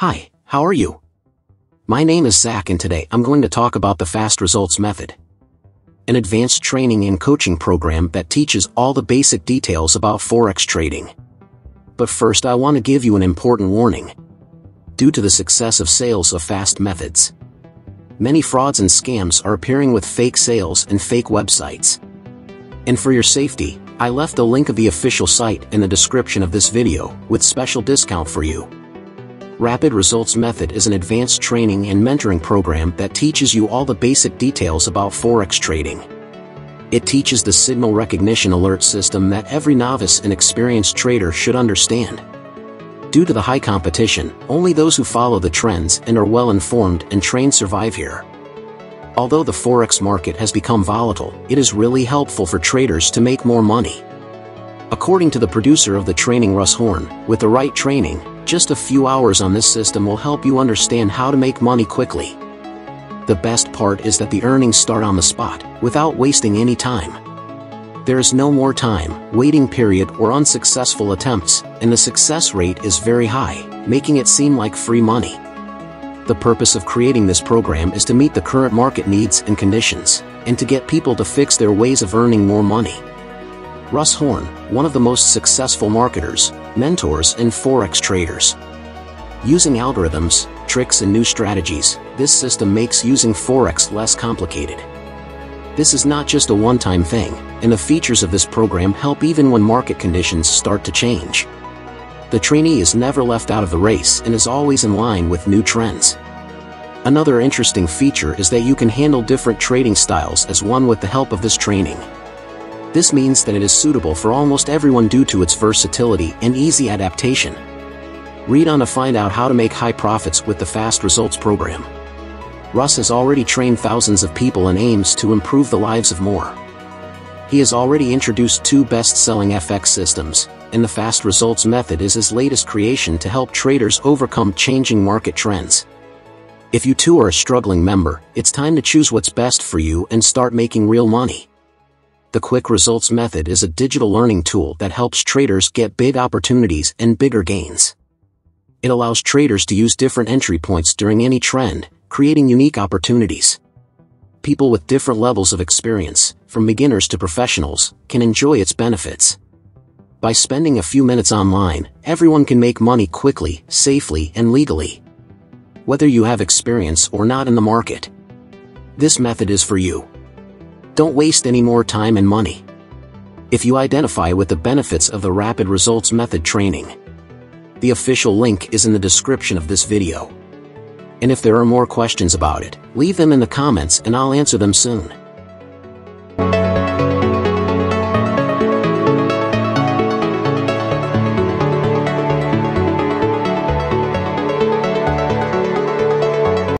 Hi, how are you? My name is Zach and today I'm going to talk about the Fast Results Method. An advanced training and coaching program that teaches all the basic details about Forex trading. But first I want to give you an important warning. Due to the success of sales of fast methods, many frauds and scams are appearing with fake sales and fake websites. And for your safety, I left the link of the official site in the description of this video with special discount for you. Rapid Results Method is an advanced training and mentoring program that teaches you all the basic details about Forex trading. It teaches the signal recognition alert system that every novice and experienced trader should understand. Due to the high competition, only those who follow the trends and are well informed and trained survive here. Although the Forex market has become volatile, it is really helpful for traders to make more money. According to the producer of the training Russ Horn, with the right training, just a few hours on this system will help you understand how to make money quickly. The best part is that the earnings start on the spot, without wasting any time. There is no more time, waiting period or unsuccessful attempts, and the success rate is very high, making it seem like free money. The purpose of creating this program is to meet the current market needs and conditions, and to get people to fix their ways of earning more money. Russ Horn, one of the most successful marketers, mentors, and Forex traders. Using algorithms, tricks, and new strategies, this system makes using Forex less complicated. This is not just a one-time thing, and the features of this program help even when market conditions start to change. The trainee is never left out of the race and is always in line with new trends. Another interesting feature is that you can handle different trading styles as one with the help of this training. This means that it is suitable for almost everyone due to its versatility and easy adaptation. Read on to find out how to make high profits with the Fast Results program. Russ has already trained thousands of people and aims to improve the lives of more. He has already introduced two best-selling FX systems, and the Fast Results method is his latest creation to help traders overcome changing market trends. If you too are a struggling member, it's time to choose what's best for you and start making real money. The Quick Results Method is a digital learning tool that helps traders get big opportunities and bigger gains. It allows traders to use different entry points during any trend, creating unique opportunities. People with different levels of experience, from beginners to professionals, can enjoy its benefits. By spending a few minutes online, everyone can make money quickly, safely, and legally. Whether you have experience or not in the market. This method is for you. Don't waste any more time and money. If you identify with the benefits of the Rapid Results Method training, the official link is in the description of this video. And if there are more questions about it, leave them in the comments and I'll answer them soon.